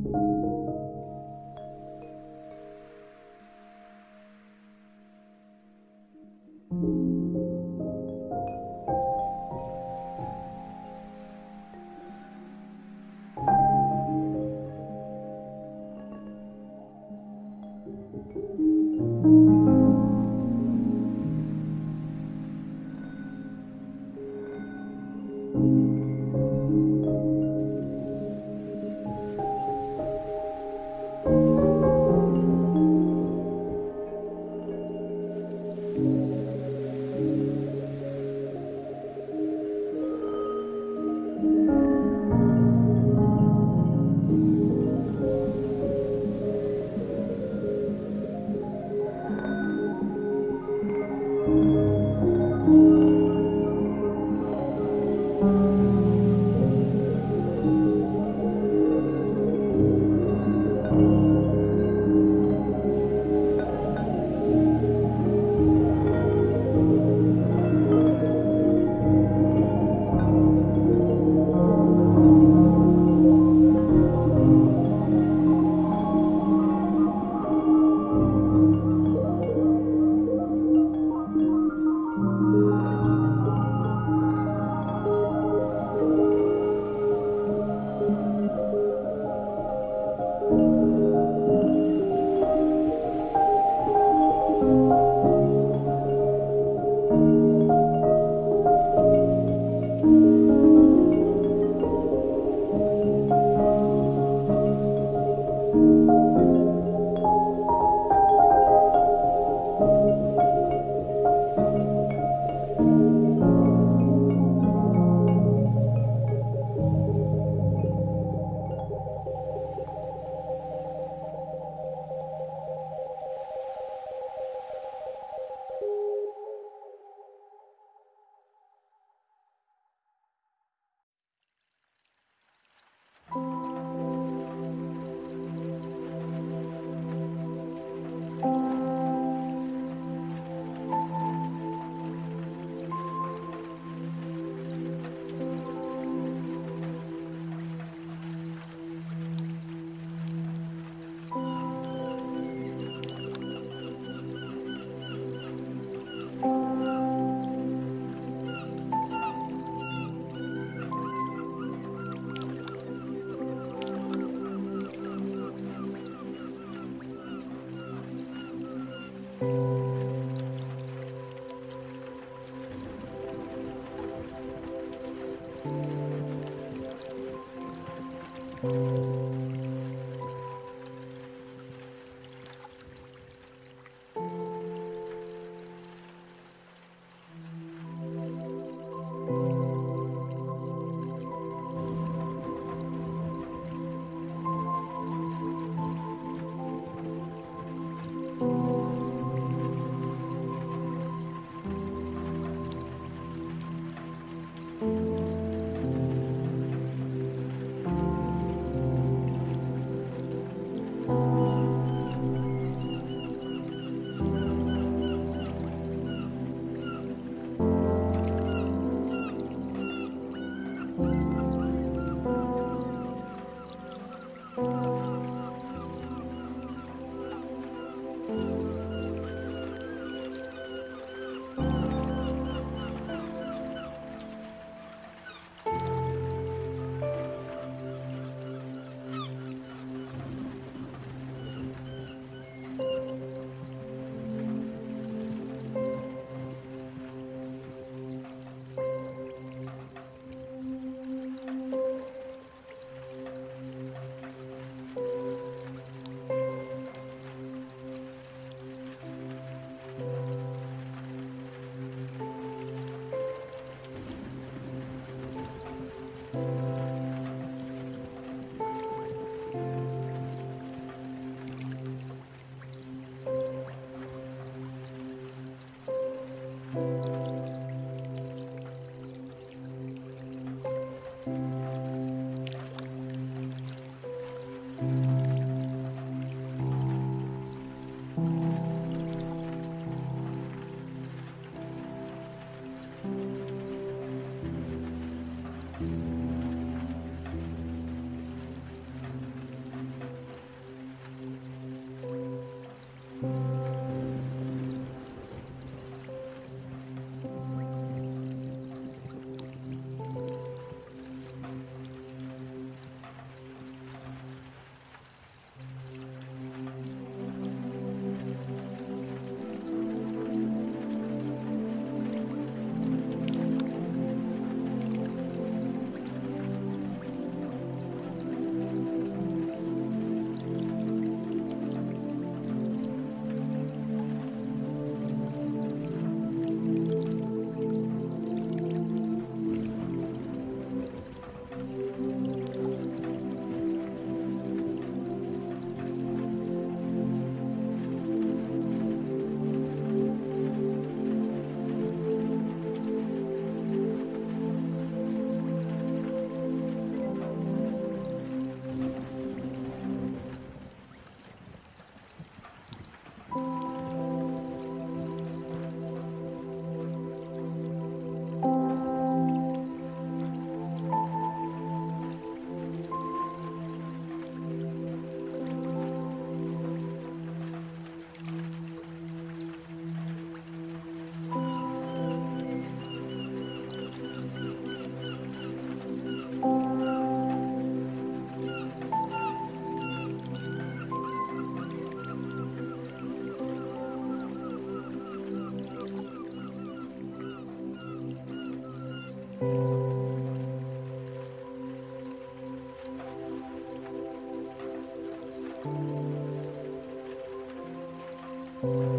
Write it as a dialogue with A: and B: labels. A: you you.
B: Thank you.